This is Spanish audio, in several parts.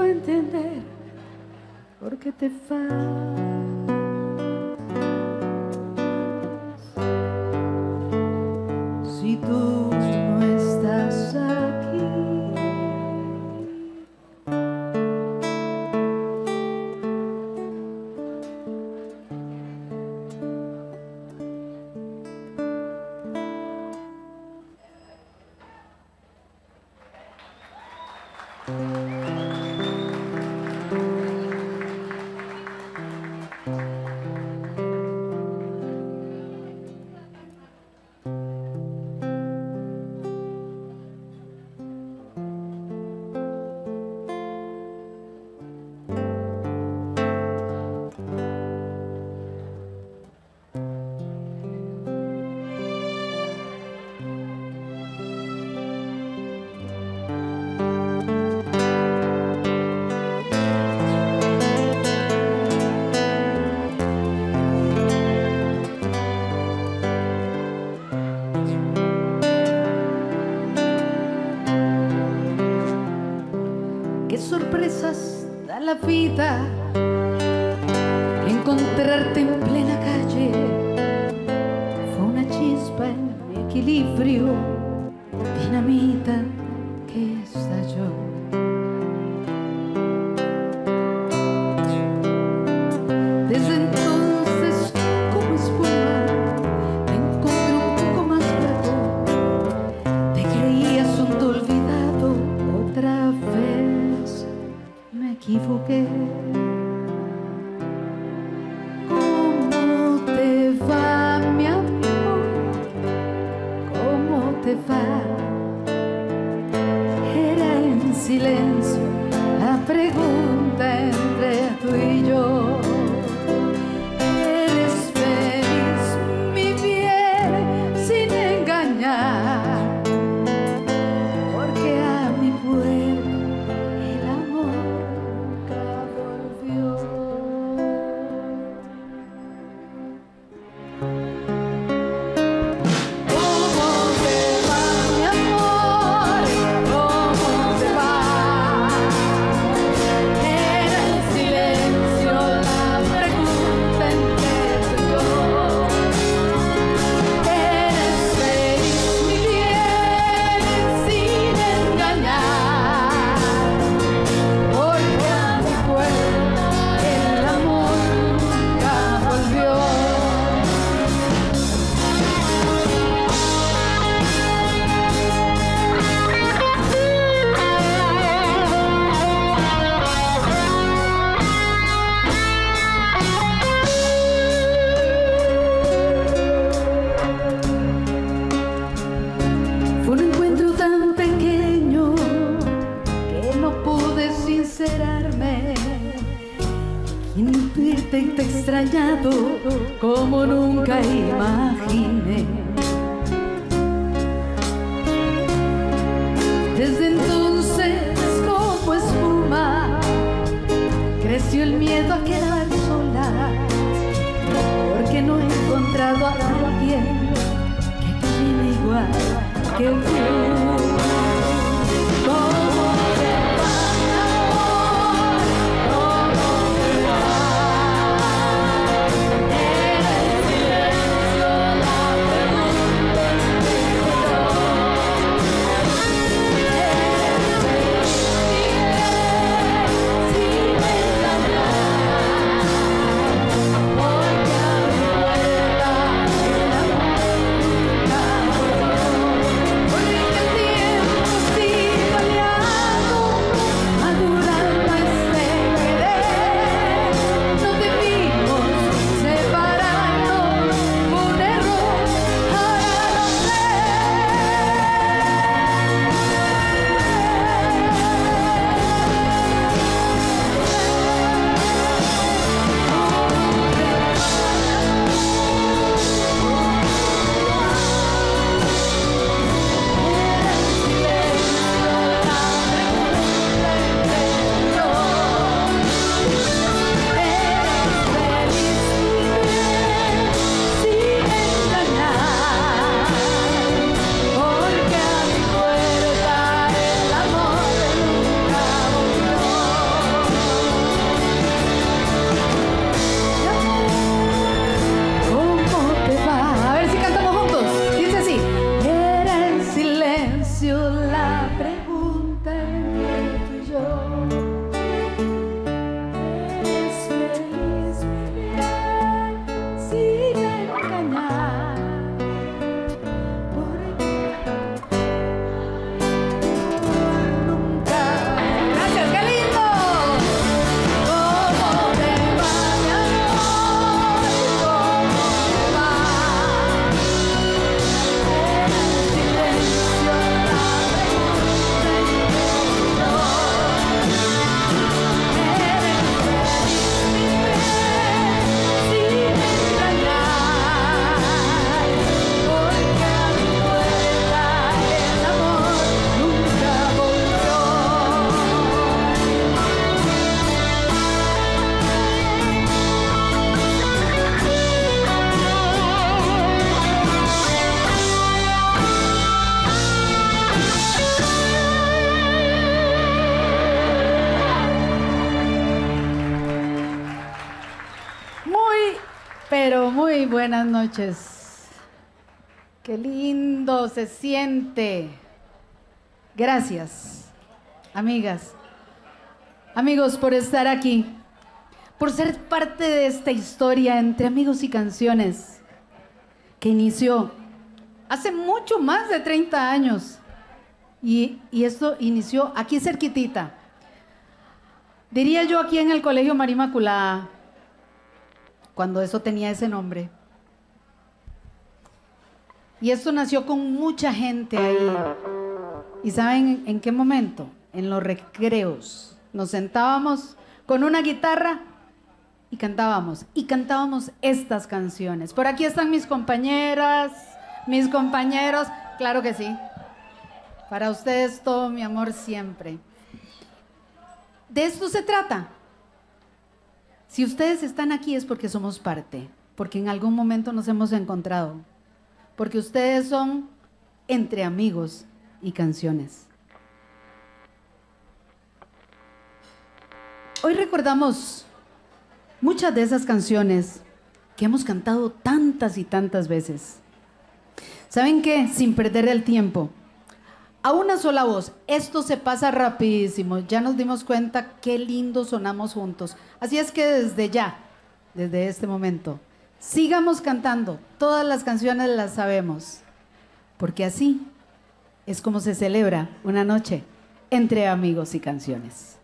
va a entender por qué te vas. La vida amigas, amigos, por estar aquí, por ser parte de esta historia entre amigos y canciones que inició hace mucho más de 30 años. Y, y esto inició aquí cerquitita. Diría yo aquí en el Colegio María Inmaculada, cuando eso tenía ese nombre. Y esto nació con mucha gente ahí. ¿Y saben en qué momento? En los recreos. Nos sentábamos con una guitarra y cantábamos. Y cantábamos estas canciones. Por aquí están mis compañeras, mis compañeros. Claro que sí. Para ustedes todo mi amor siempre. De esto se trata. Si ustedes están aquí es porque somos parte, porque en algún momento nos hemos encontrado, porque ustedes son entre amigos y canciones. Hoy recordamos muchas de esas canciones que hemos cantado tantas y tantas veces. ¿Saben qué? Sin perder el tiempo. A una sola voz, esto se pasa rapidísimo. Ya nos dimos cuenta qué lindo sonamos juntos. Así es que desde ya, desde este momento, sigamos cantando. Todas las canciones las sabemos. Porque así es como se celebra una noche entre amigos y canciones.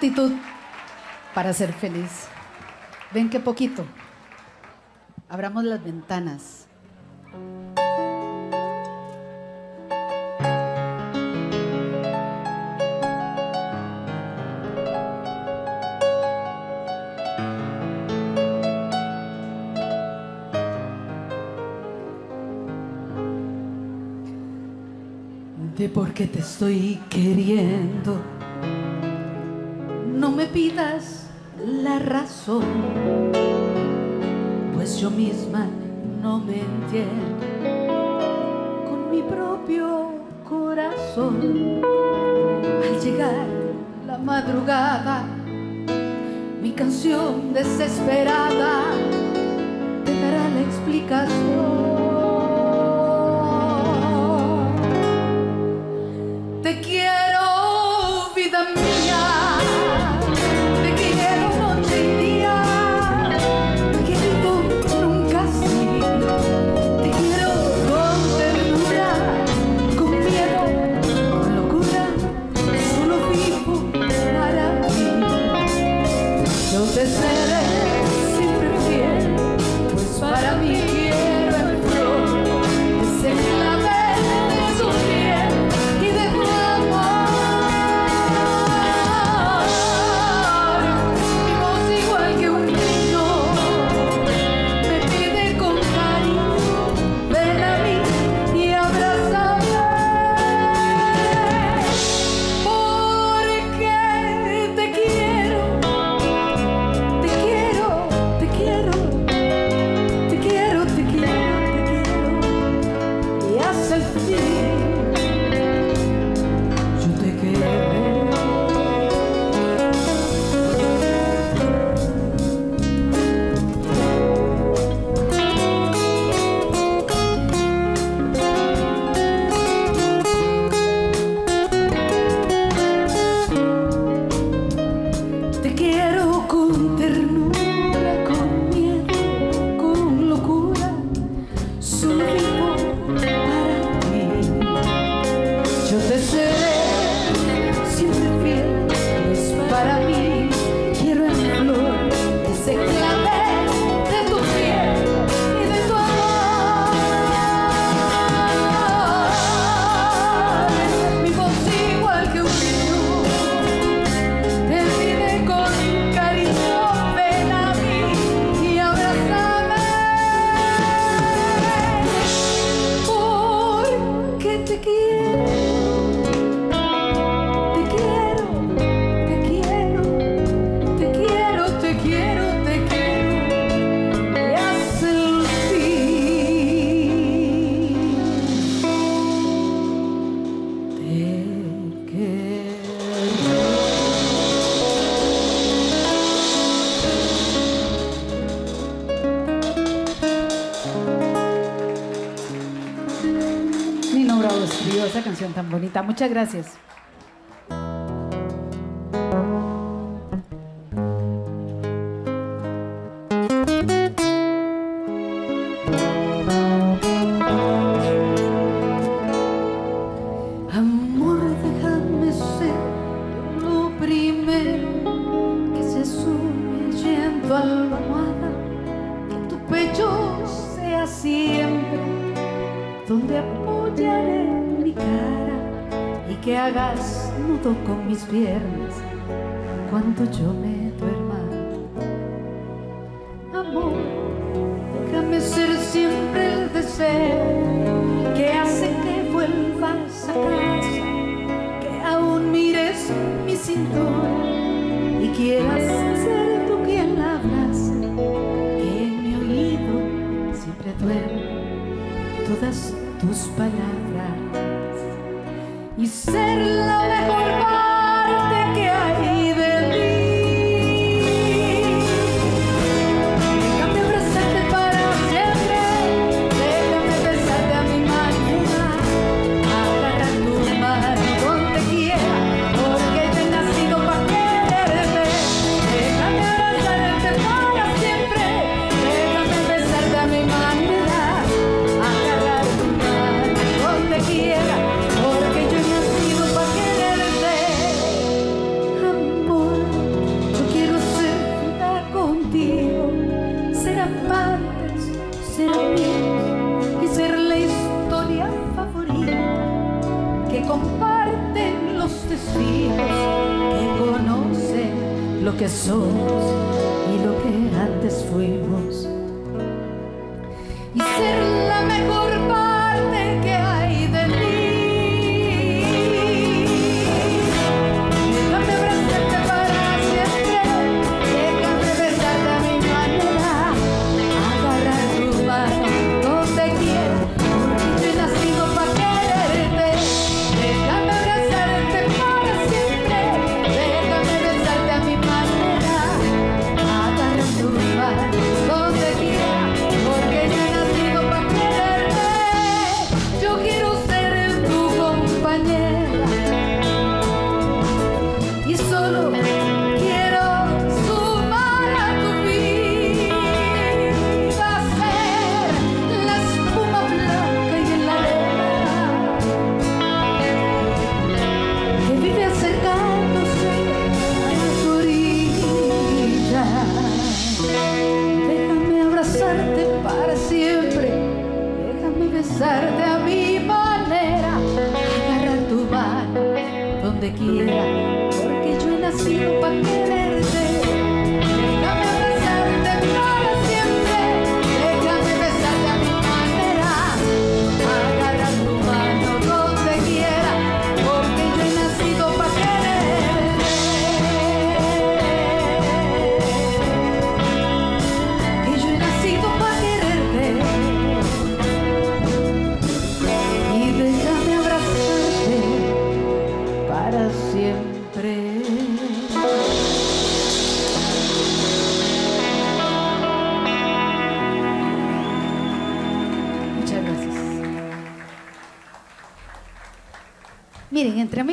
actitud para ser feliz. Ven qué poquito. Abramos las ventanas. de por qué te estoy queriendo. pues yo misma no me entiendo con mi propio corazón. Al llegar la madrugada, mi canción desesperada te dará la explicación. Muchas gracias. viernes, cuánto yo me que somos y lo que antes fuimos. Y ser la mejor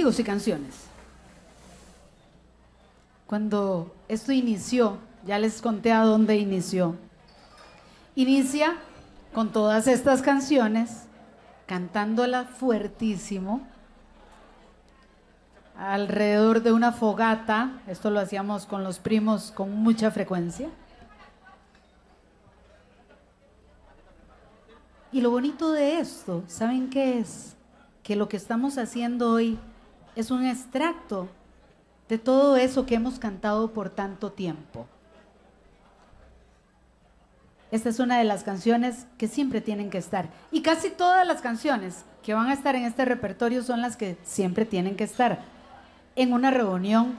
y canciones. Cuando esto inició, ya les conté a dónde inició. Inicia con todas estas canciones, cantándolas fuertísimo, alrededor de una fogata, esto lo hacíamos con los primos con mucha frecuencia. Y lo bonito de esto, ¿saben qué es? Que lo que estamos haciendo hoy es un extracto de todo eso que hemos cantado por tanto tiempo. Esta es una de las canciones que siempre tienen que estar. Y casi todas las canciones que van a estar en este repertorio son las que siempre tienen que estar. En una reunión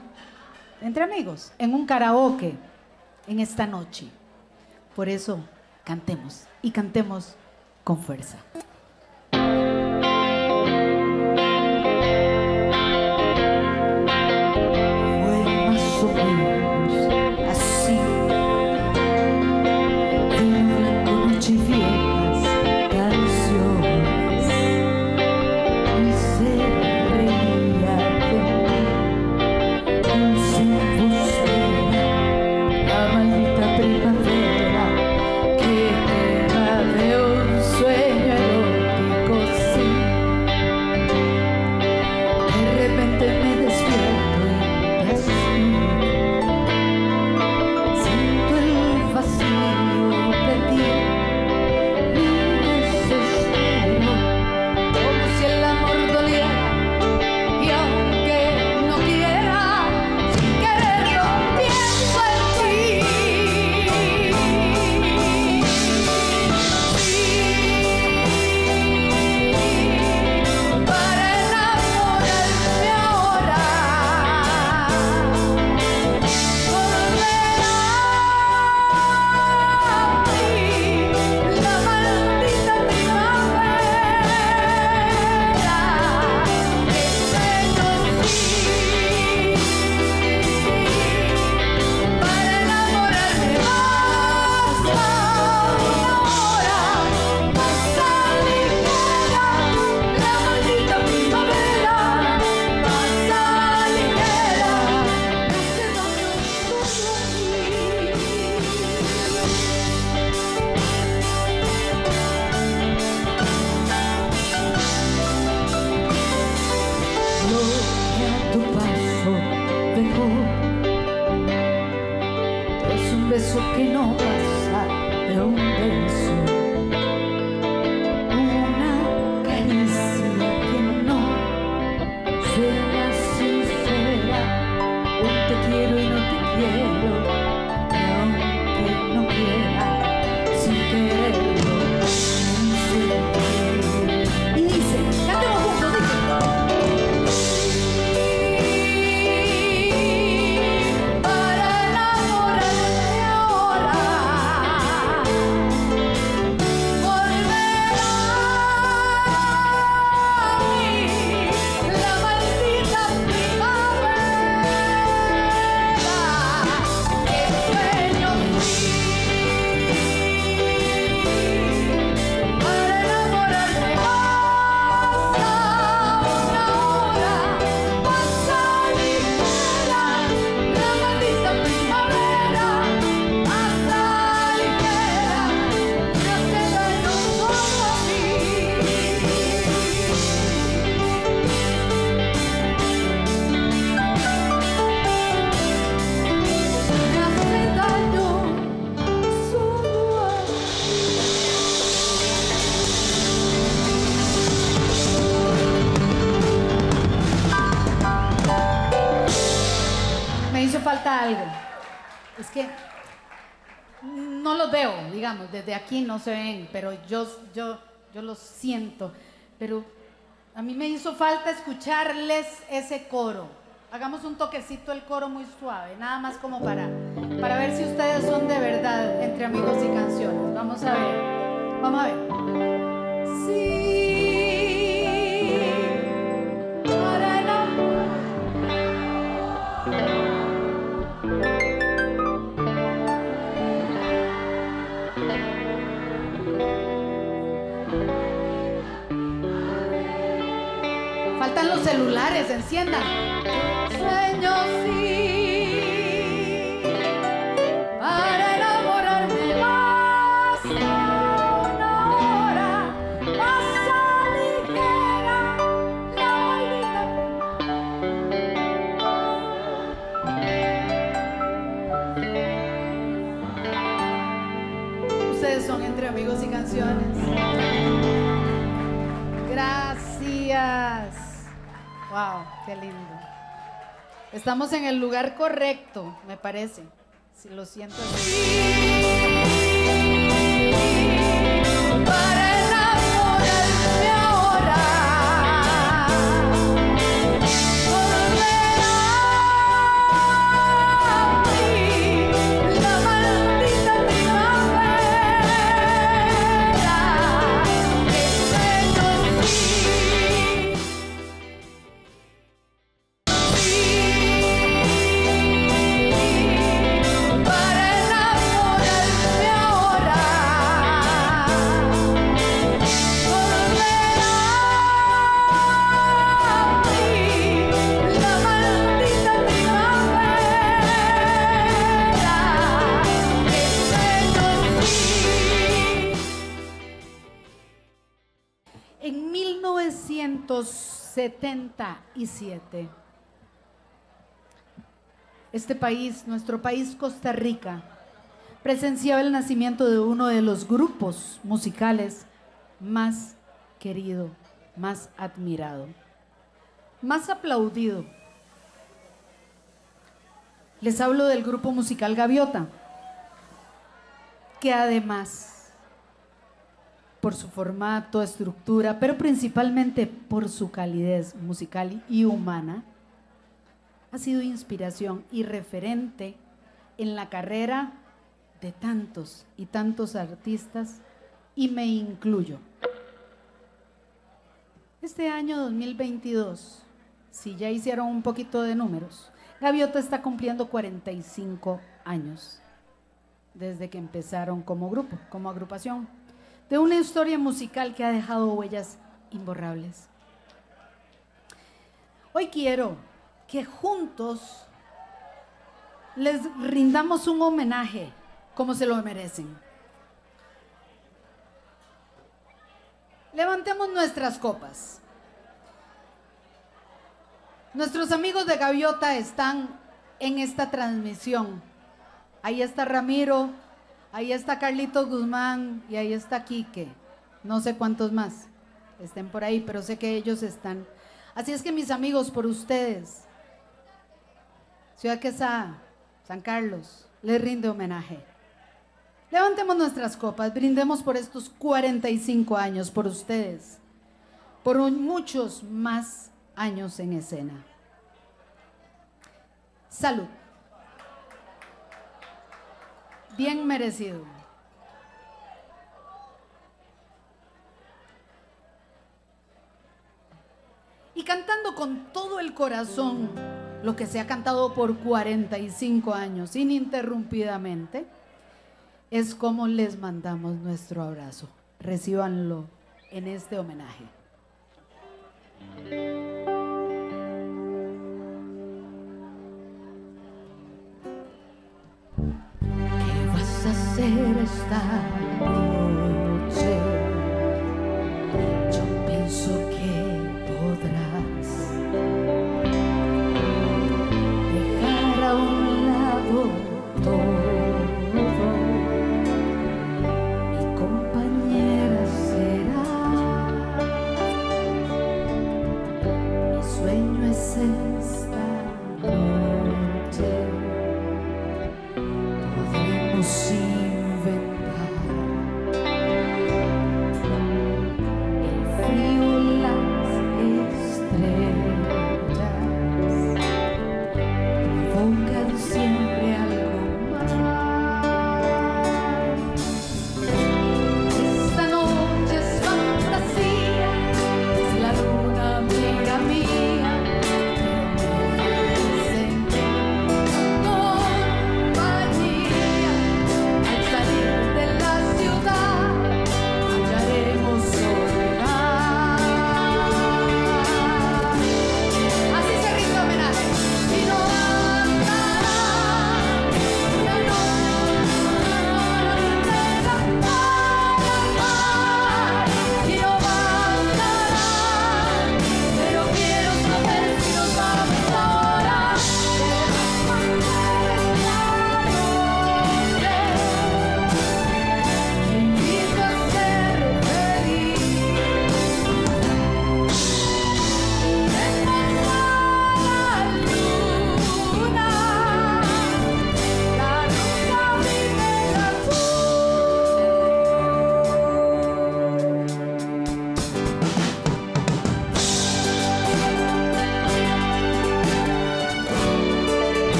entre amigos, en un karaoke, en esta noche. Por eso cantemos y cantemos con fuerza. Se ven, pero yo, yo, yo los siento. Pero a mí me hizo falta escucharles ese coro. Hagamos un toquecito el coro muy suave, nada más como para, para ver si ustedes son de verdad entre amigos y canciones. Vamos a ver, vamos a ver. Sí. Celulares, enciendan. Sueño sí, para enamorarme más una hora, más ligera la maldita. Ustedes son entre amigos y canciones. Wow, qué lindo. Estamos en el lugar correcto, me parece. Si lo siento. En 1977, este país, nuestro país Costa Rica, presenciaba el nacimiento de uno de los grupos musicales más querido, más admirado, más aplaudido. Les hablo del grupo musical Gaviota, que además por su formato, estructura, pero principalmente por su calidez musical y humana, ha sido inspiración y referente en la carrera de tantos y tantos artistas y me incluyo. Este año 2022, si ya hicieron un poquito de números, Gaviota está cumpliendo 45 años desde que empezaron como grupo, como agrupación de una historia musical que ha dejado huellas imborrables. Hoy quiero que juntos les rindamos un homenaje como se lo merecen. Levantemos nuestras copas. Nuestros amigos de Gaviota están en esta transmisión. Ahí está Ramiro, Ahí está Carlito Guzmán y ahí está Quique. No sé cuántos más estén por ahí, pero sé que ellos están. Así es que mis amigos, por ustedes, Ciudad Quesada, San Carlos, les rinde homenaje. Levantemos nuestras copas, brindemos por estos 45 años, por ustedes, por muchos más años en escena. Salud. Bien merecido. Y cantando con todo el corazón lo que se ha cantado por 45 años ininterrumpidamente, es como les mandamos nuestro abrazo. Recíbanlo en este homenaje. Esta noche.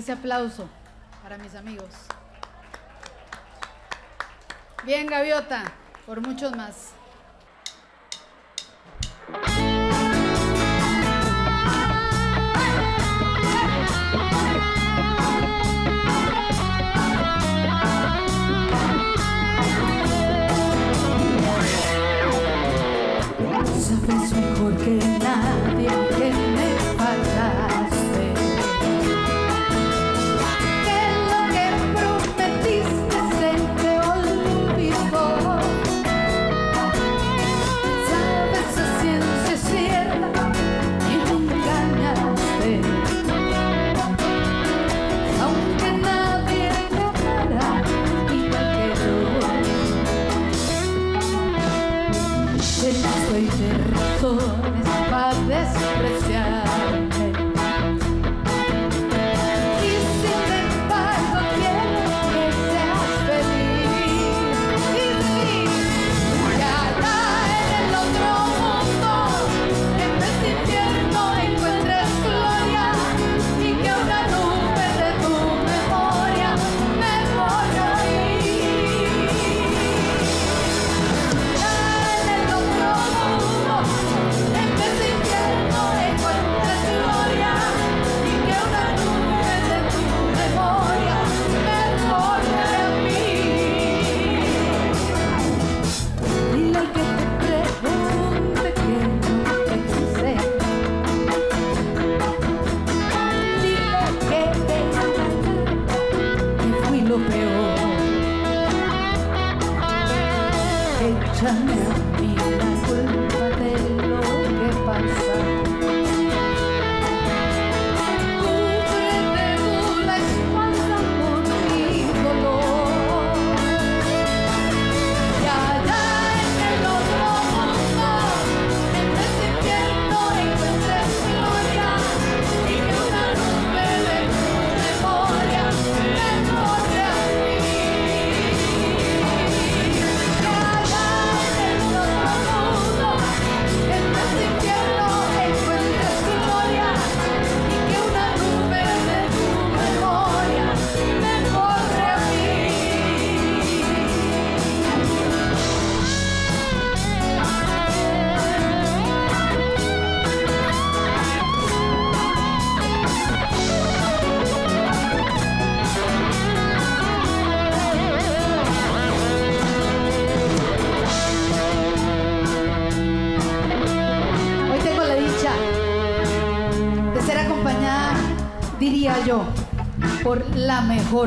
ese aplauso para mis amigos. Bien, Gaviota, por muchos más.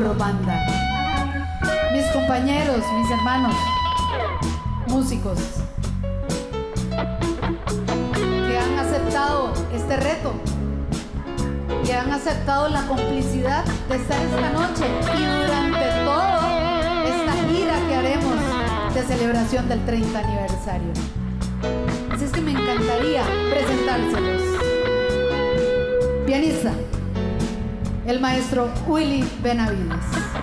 Banda. Mis compañeros, mis hermanos, músicos, que han aceptado este reto, que han aceptado la complicidad de estar esta noche y durante todo esta gira que haremos de celebración del 30 aniversario. Así es que me encantaría presentárselos. Pianista el maestro Willy Benavides.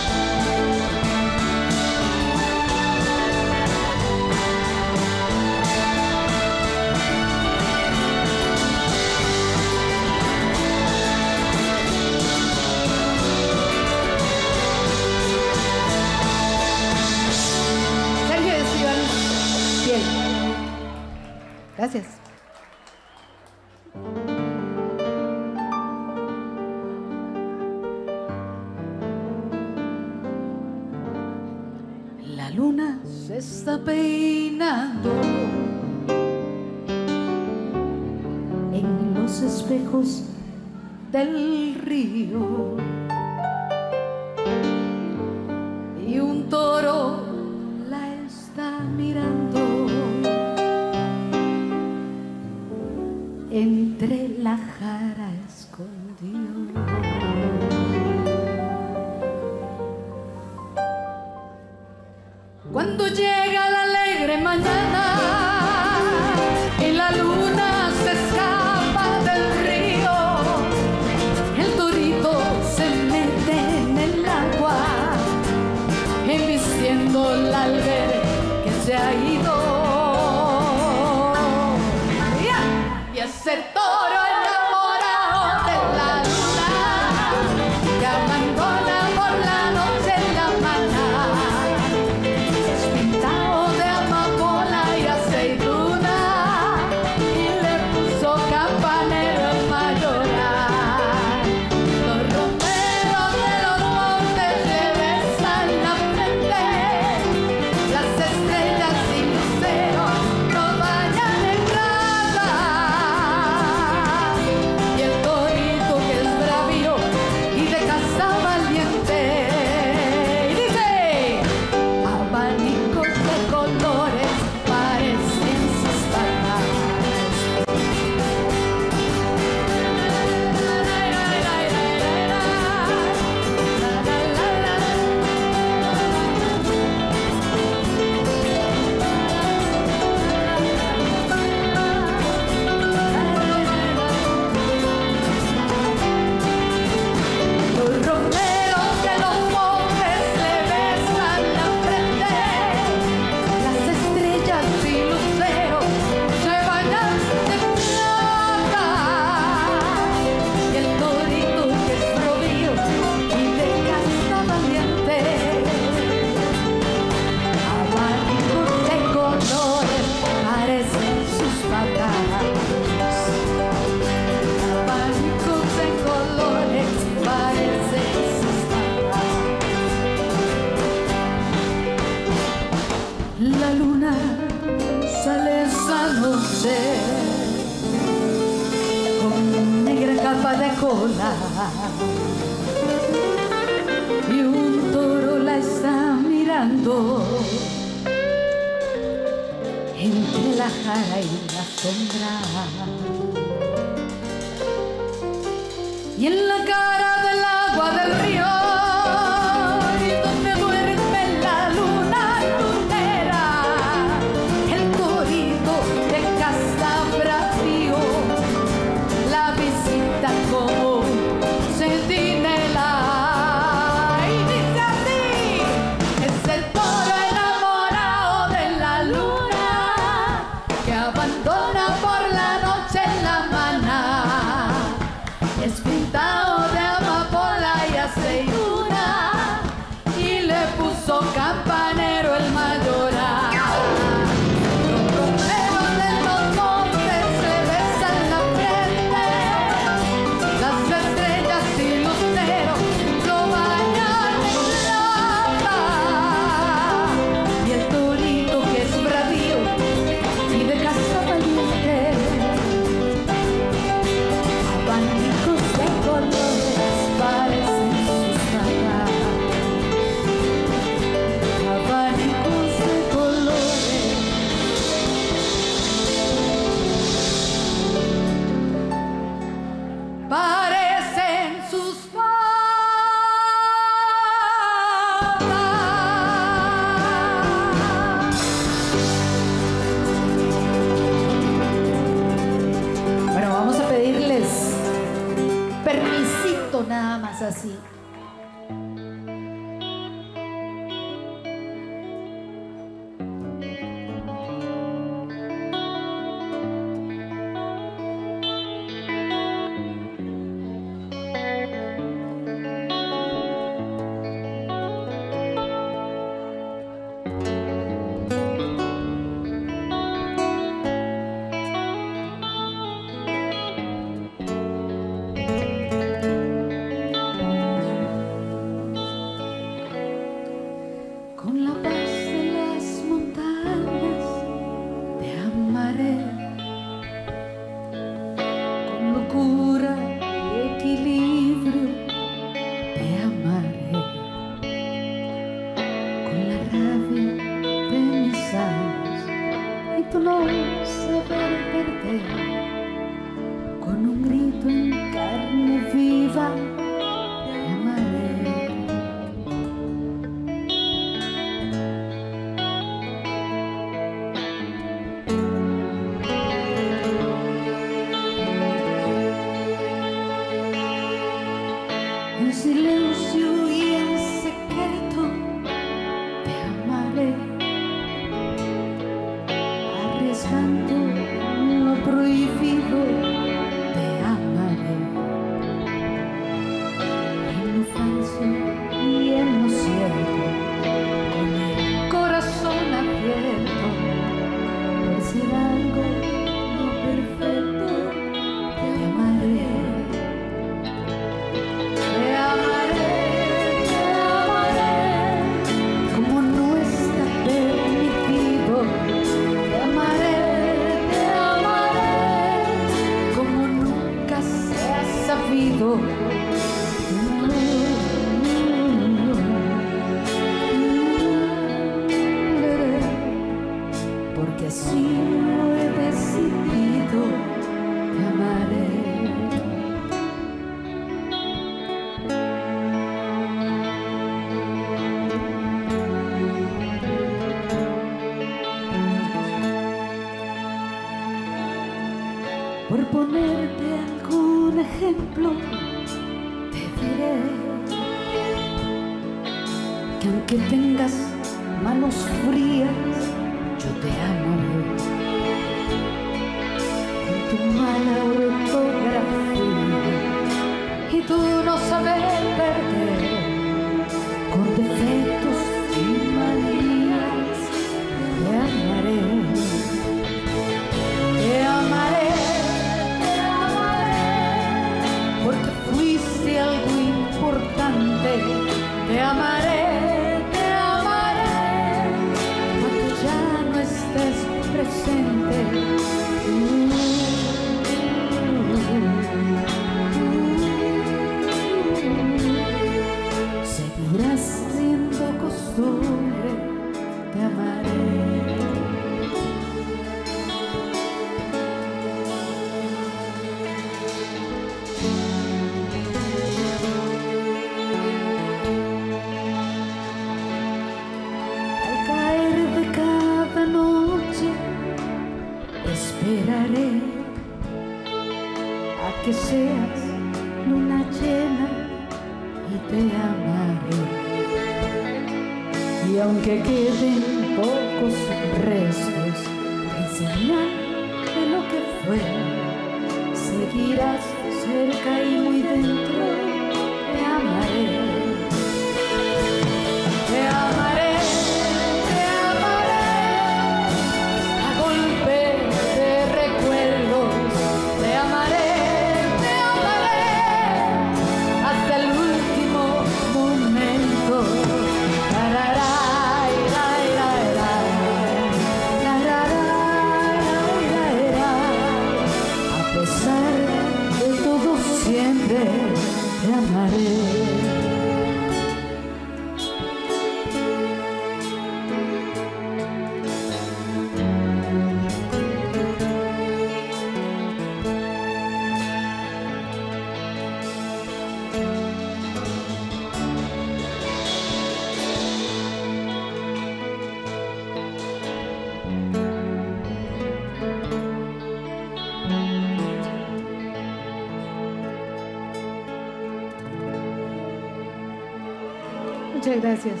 Gracias.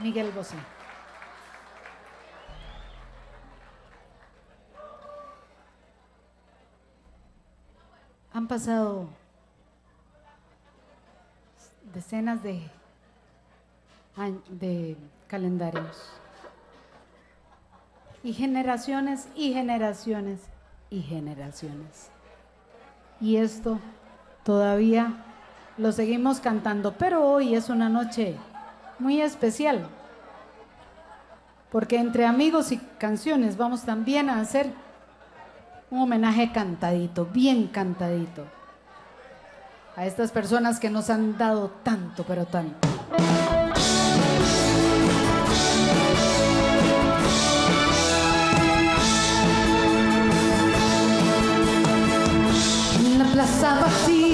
Miguel Bosé. Han pasado decenas de, de calendarios y generaciones y generaciones y generaciones. Y esto todavía lo seguimos cantando, pero hoy es una noche muy especial, porque entre amigos y canciones vamos también a hacer un homenaje cantadito, bien cantadito, a estas personas que nos han dado tanto, pero tanto. La plaza vacía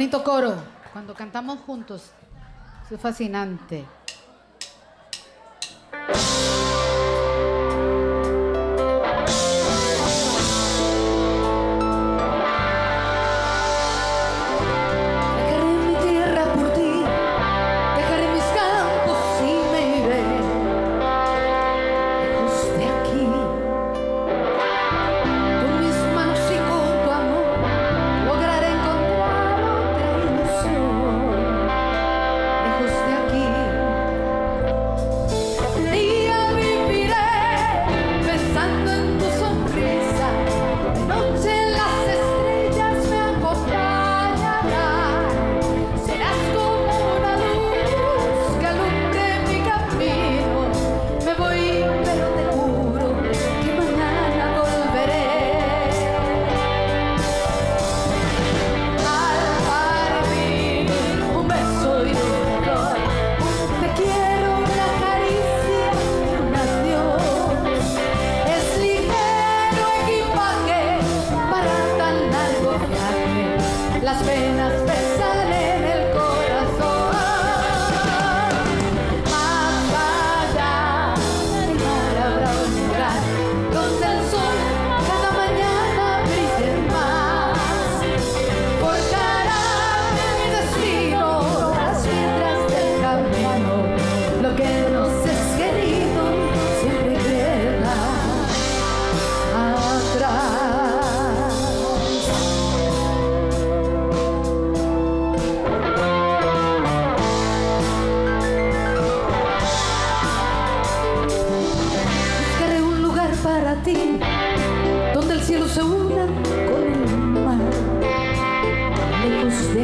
bonito coro. Cuando cantamos juntos, es fascinante.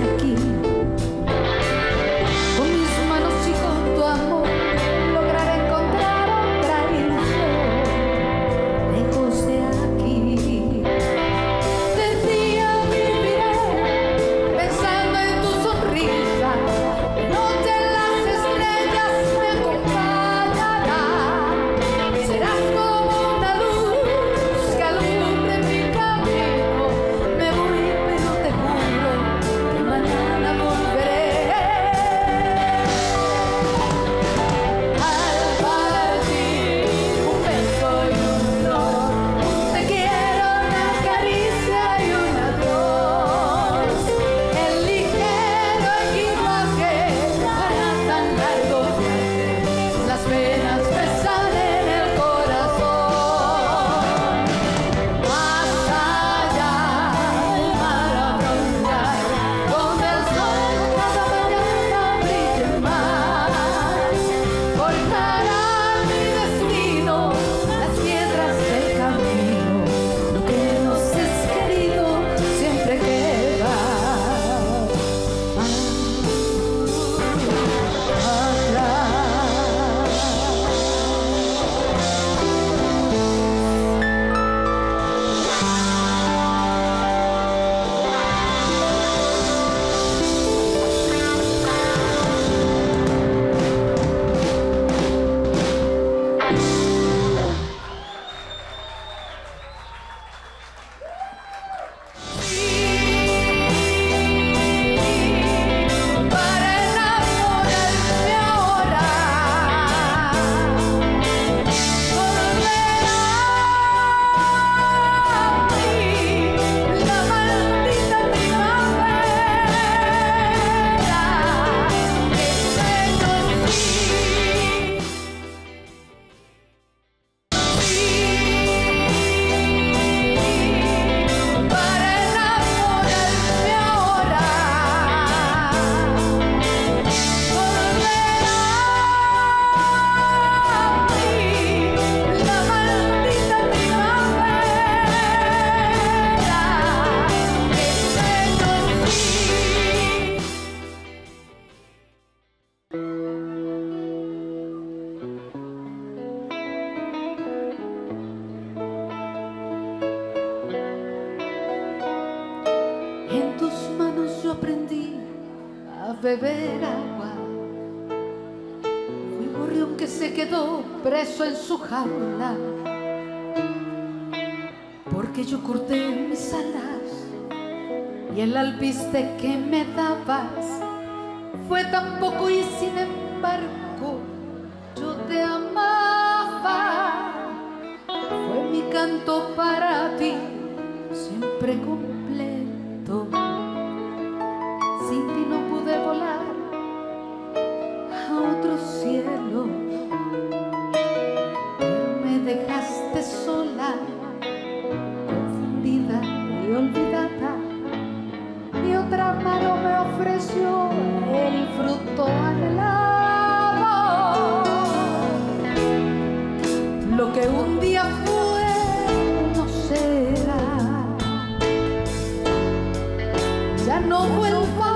aquí. Ya no vuelvas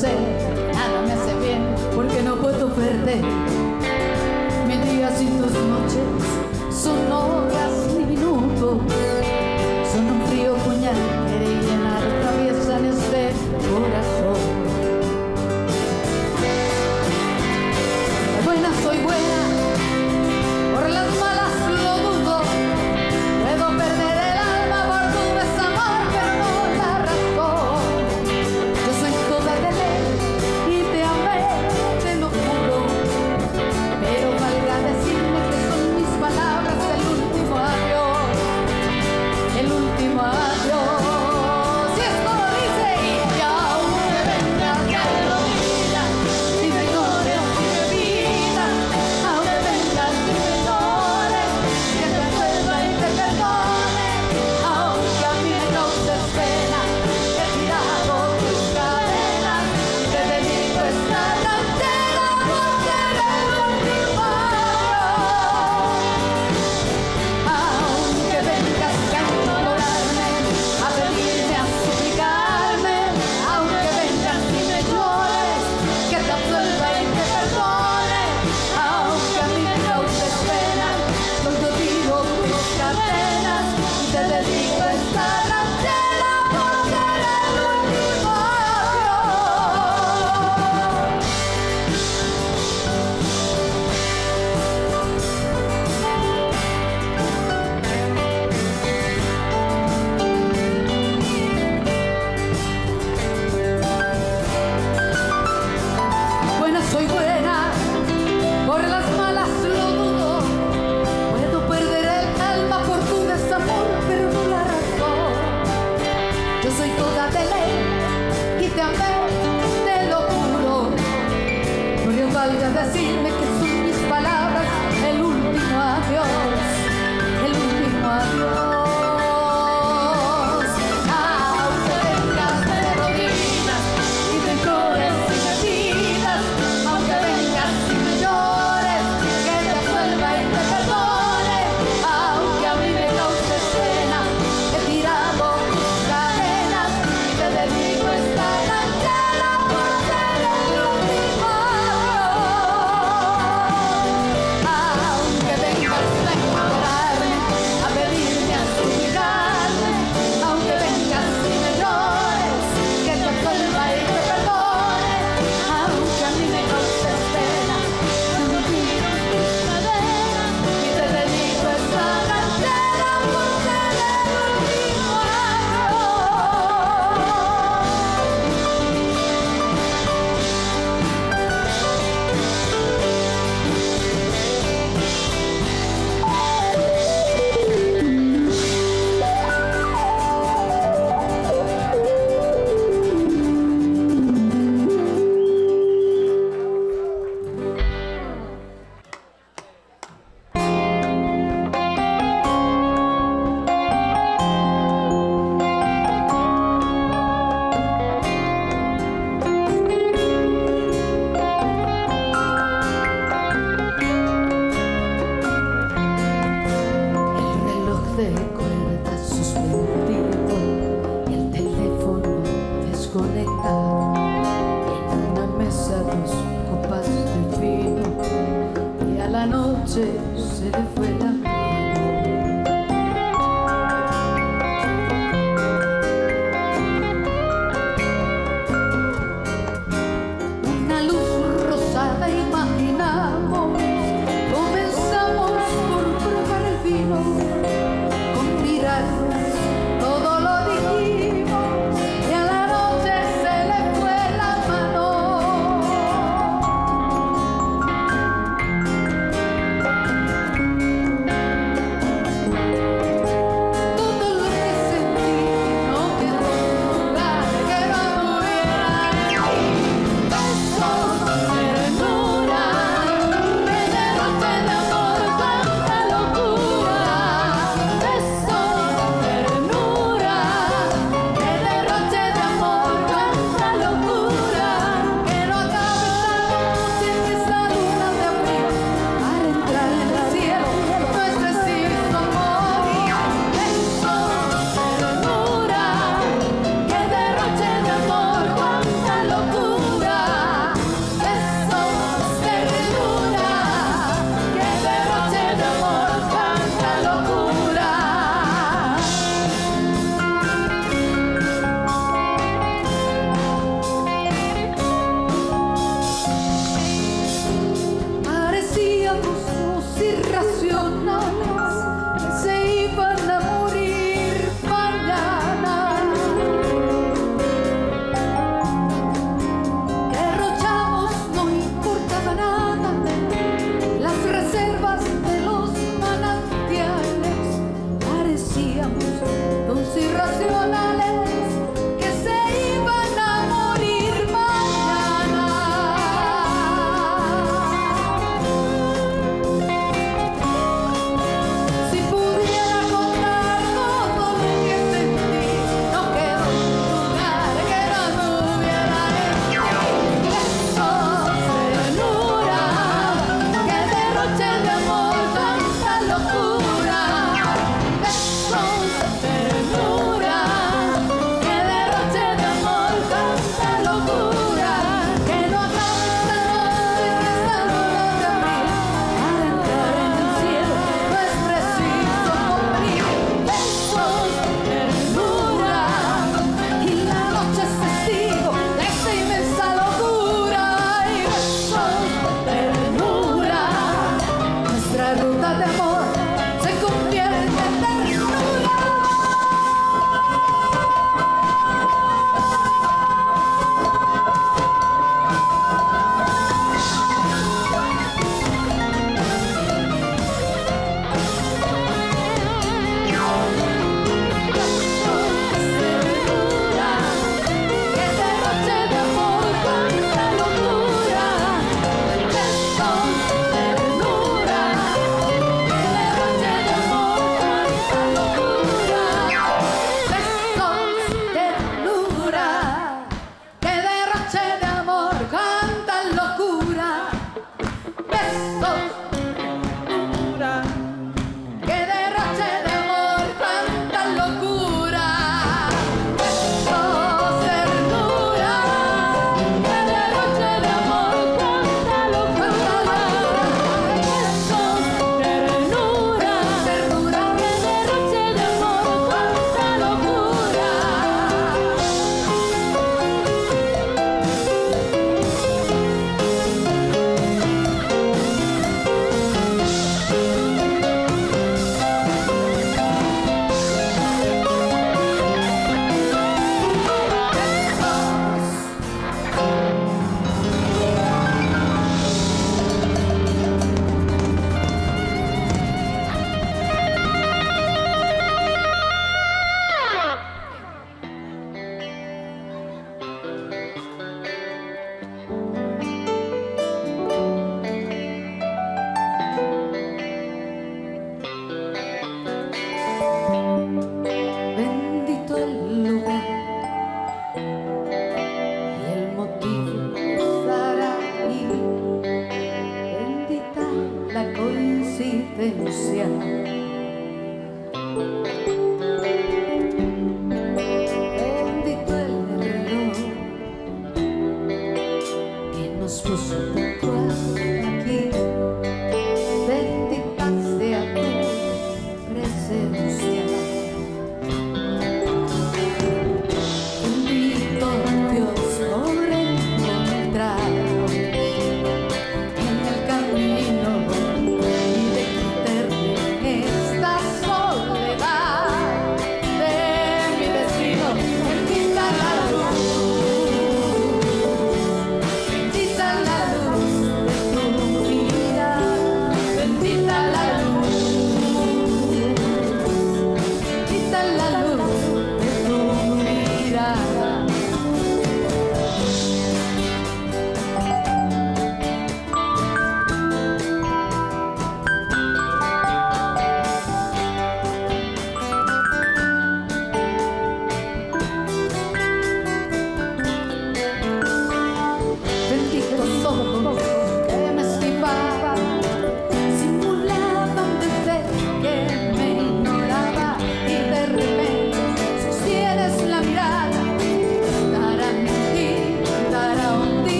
que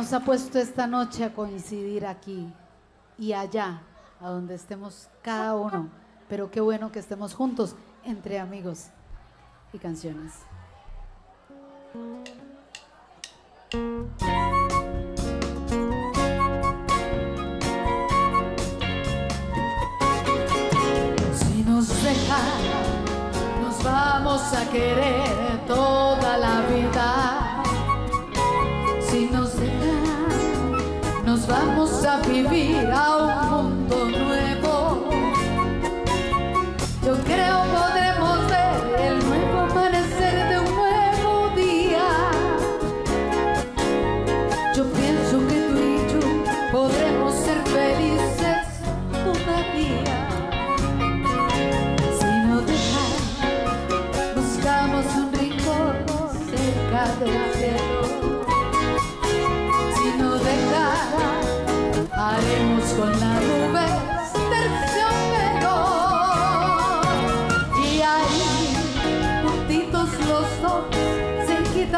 nos ha puesto esta noche a coincidir aquí y allá, a donde estemos cada uno. Pero qué bueno que estemos juntos entre amigos y canciones. Si nos deja, nos vamos a querer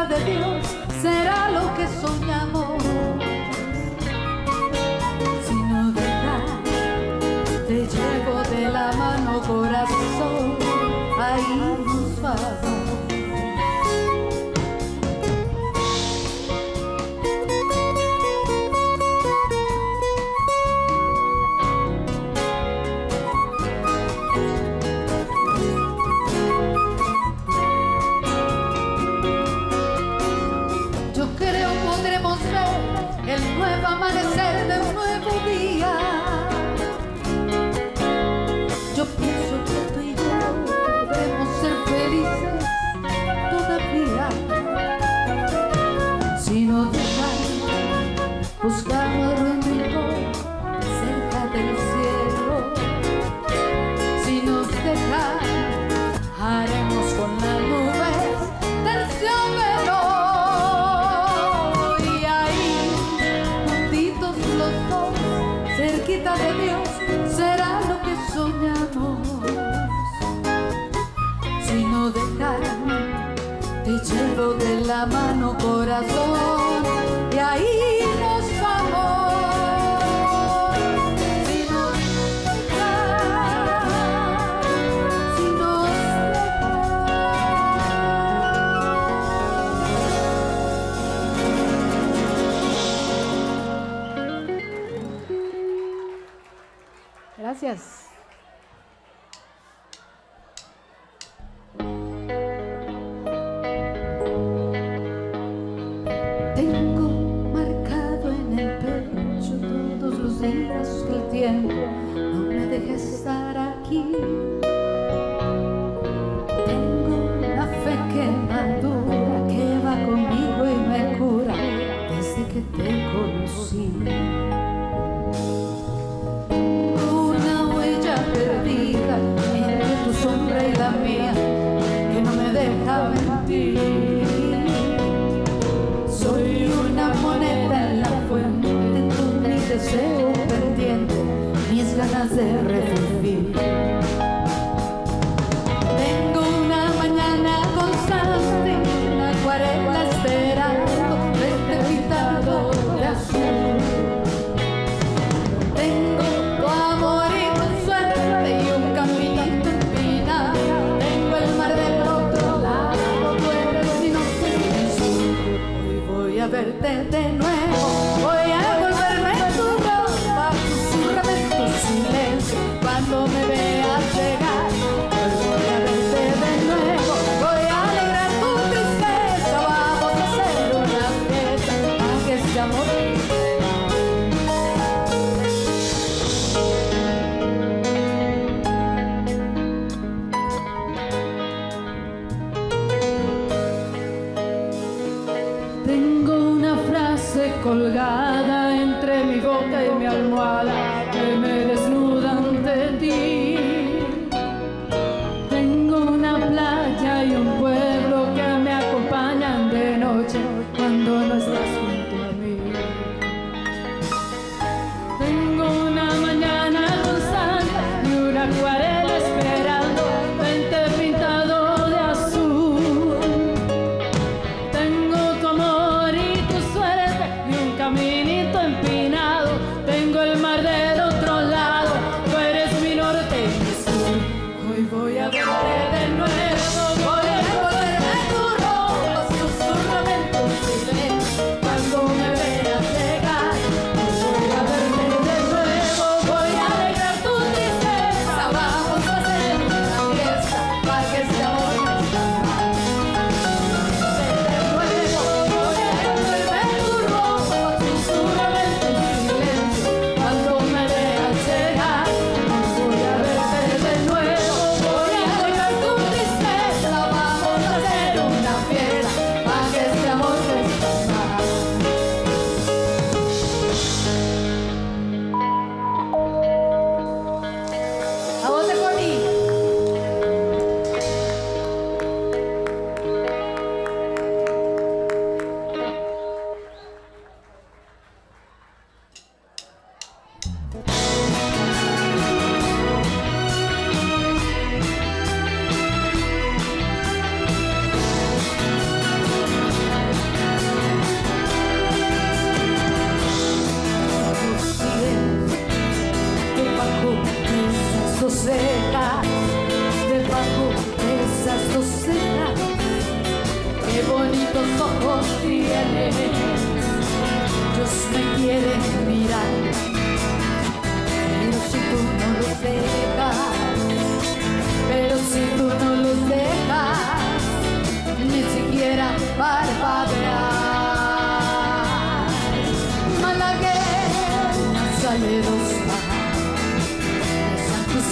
他的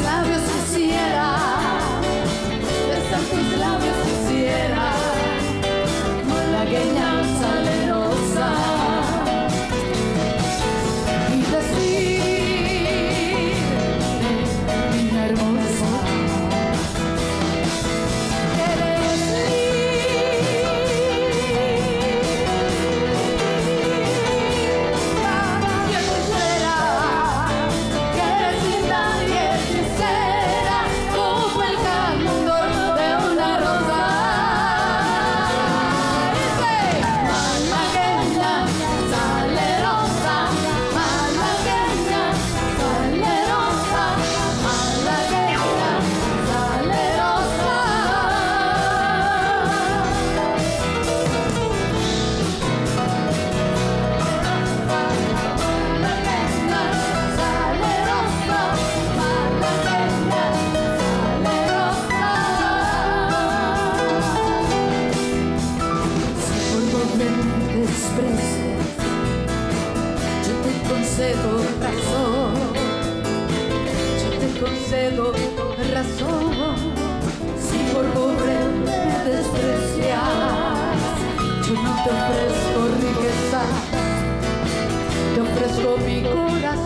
lábios quisiera te ofrezco riqueza, te ofrezco mi corazón.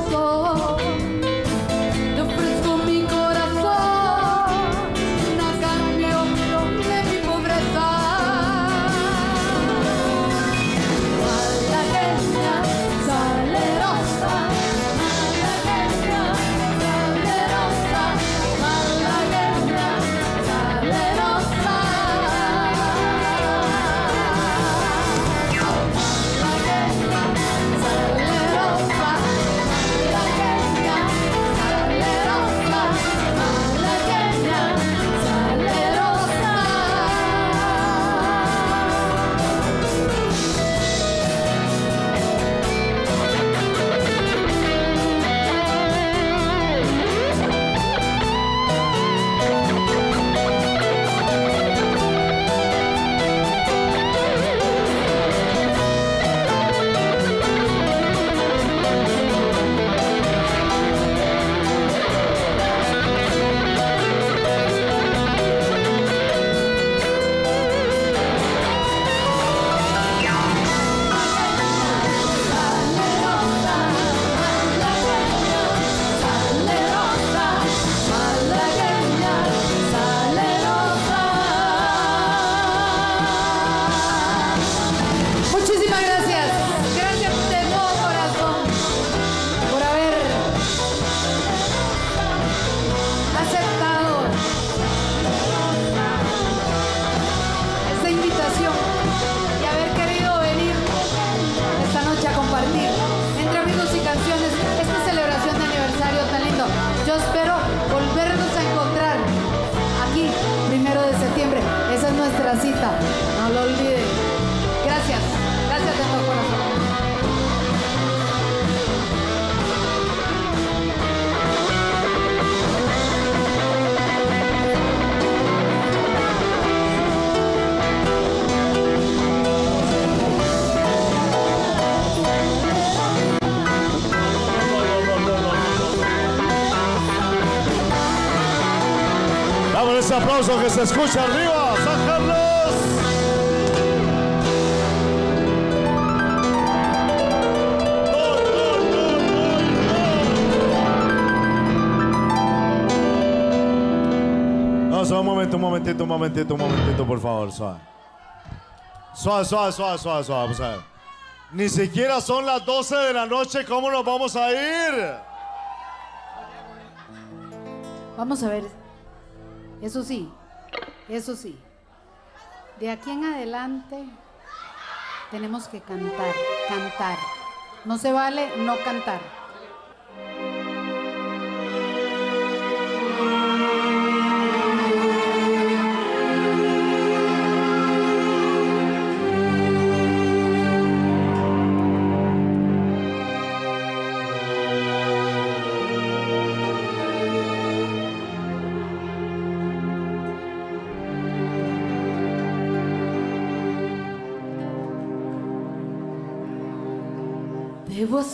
Ese aplauso que se escucha arriba, San Carlos. No, suave, un momento, un momentito, un momentito, un momentito, por favor, suave. Suave, suave, suave, suave, suave. Ni siquiera son las 12 de la noche, ¿cómo nos vamos a ir? Vamos a ver. Eso sí, eso sí. De aquí en adelante tenemos que cantar, cantar. No se vale no cantar.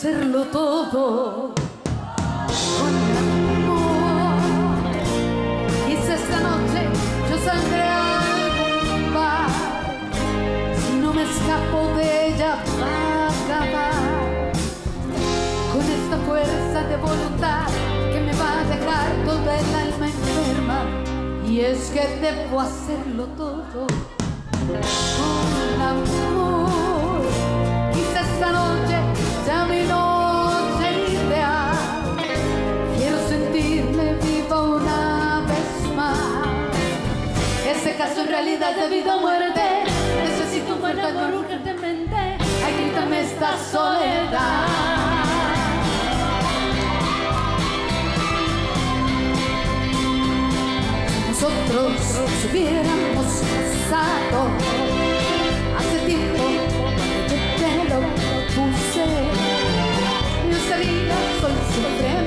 Hacerlo todo con amor. Quizá esta noche yo saldré a algún bar. Si no me escapo de ella, va a acabar con esta fuerza de voluntad que me va a dejar toda el alma enferma. Y es que debo hacerlo todo con amor. En realidad de vida o muerte. Necesito un fuerte amor urgentemente. Ay, quítame esta soledad. nosotros nos hubiéramos casado hace tiempo cuando yo te lo puse yo estaría sol sufriendo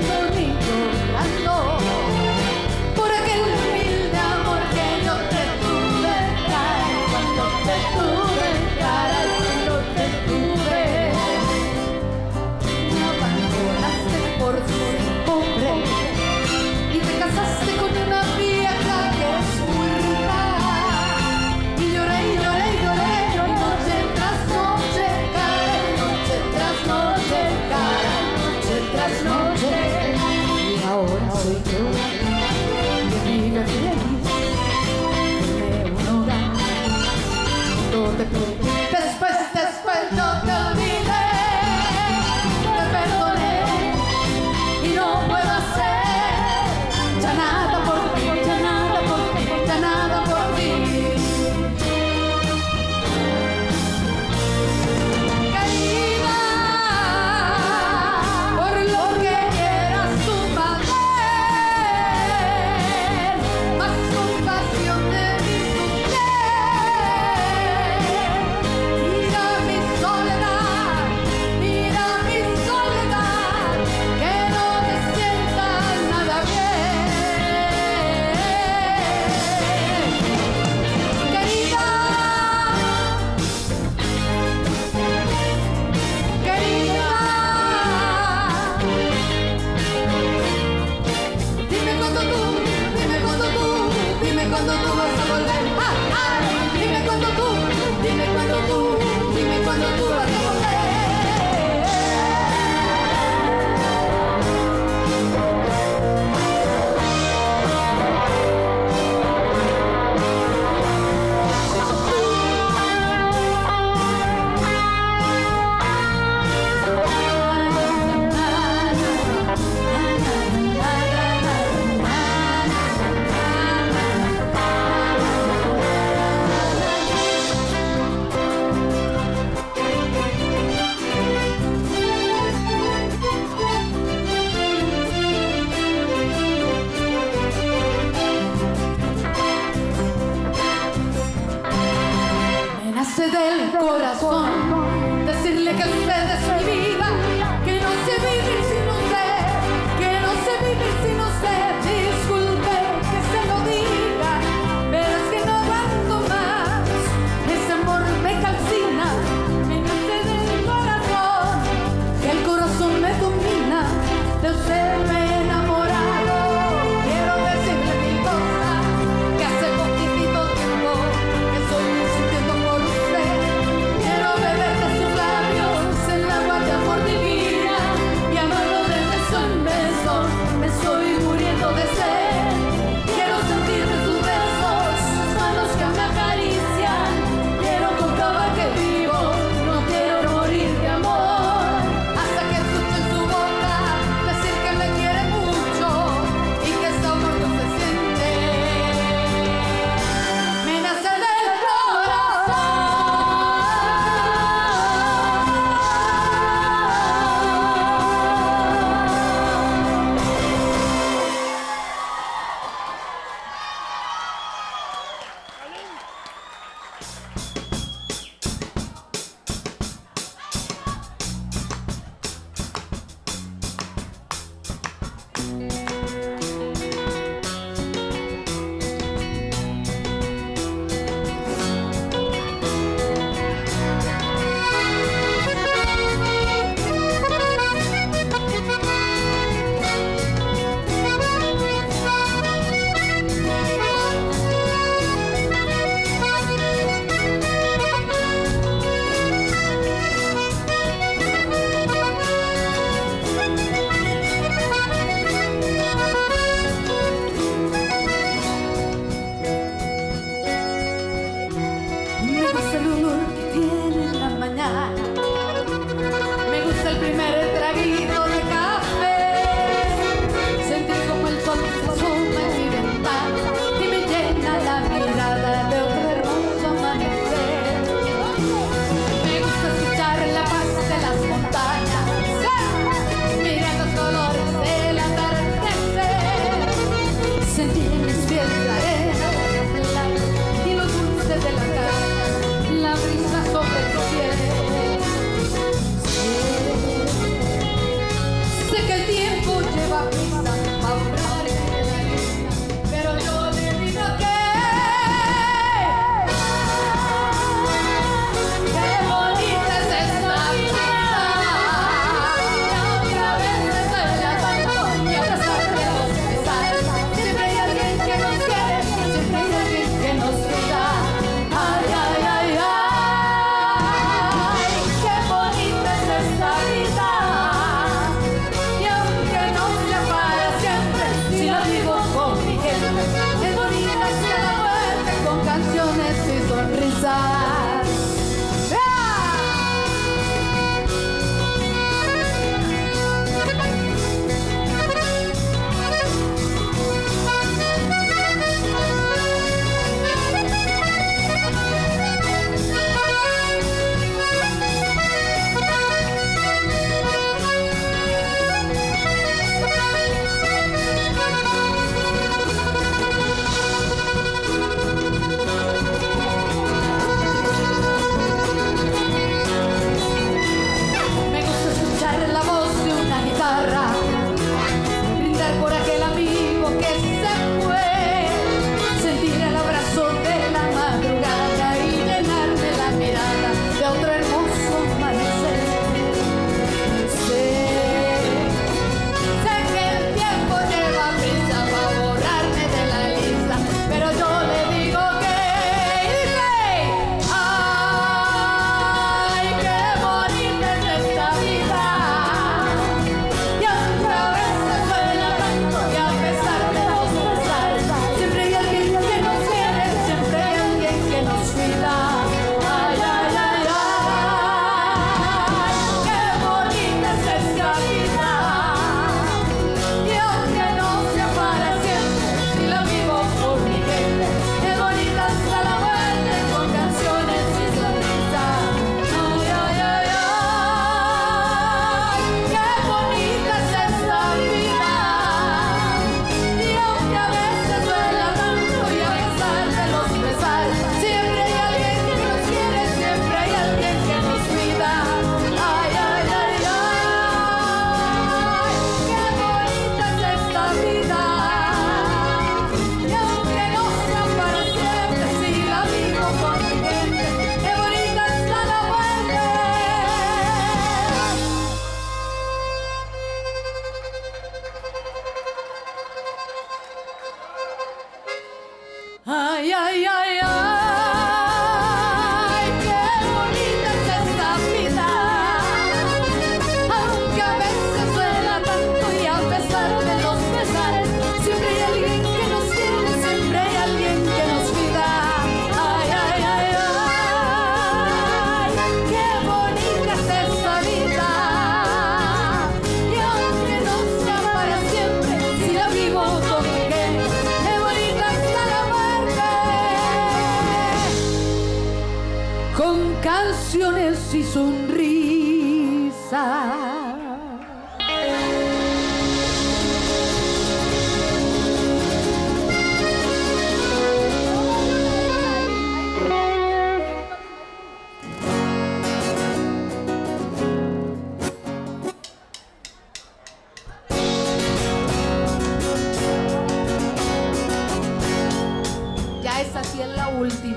última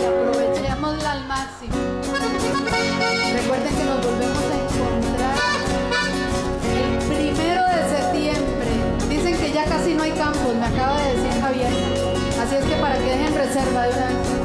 y aprovechémosla al máximo. Recuerden que nos volvemos a encontrar el primero de septiembre. Dicen que ya casi no hay campos, me acaba de decir Javier. Así es que para que dejen reserva de una vez.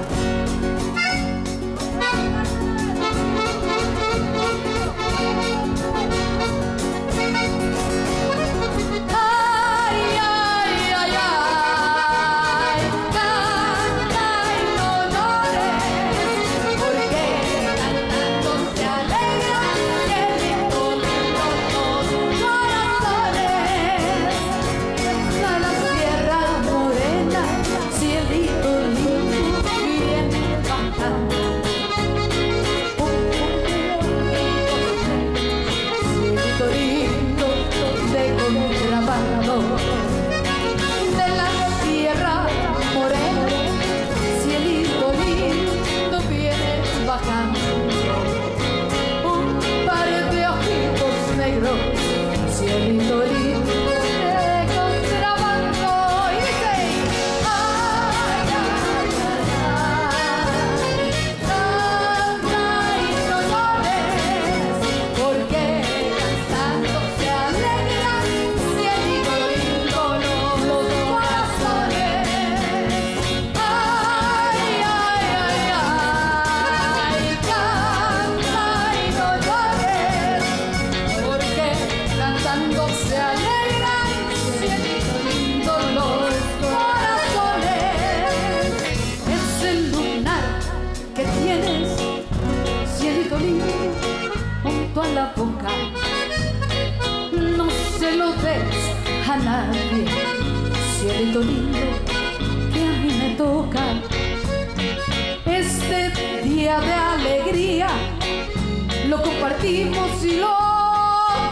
sentimos y lo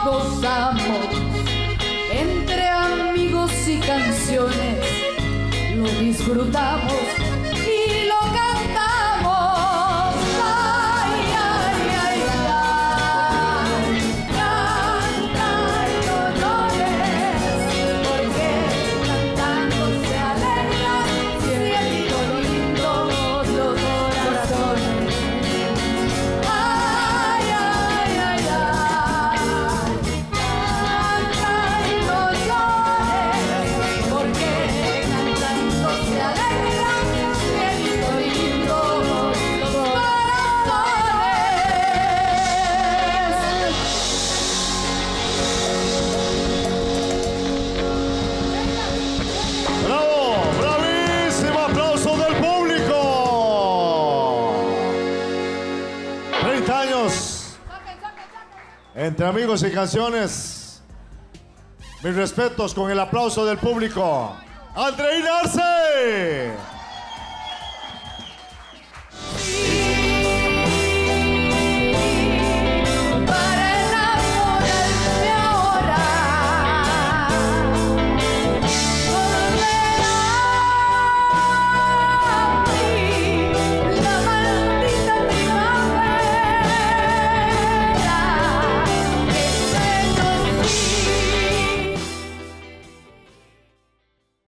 gozamos. Entre amigos y canciones lo disfrutamos. Entre amigos y canciones, mis respetos con el aplauso del público. Andreina Arce.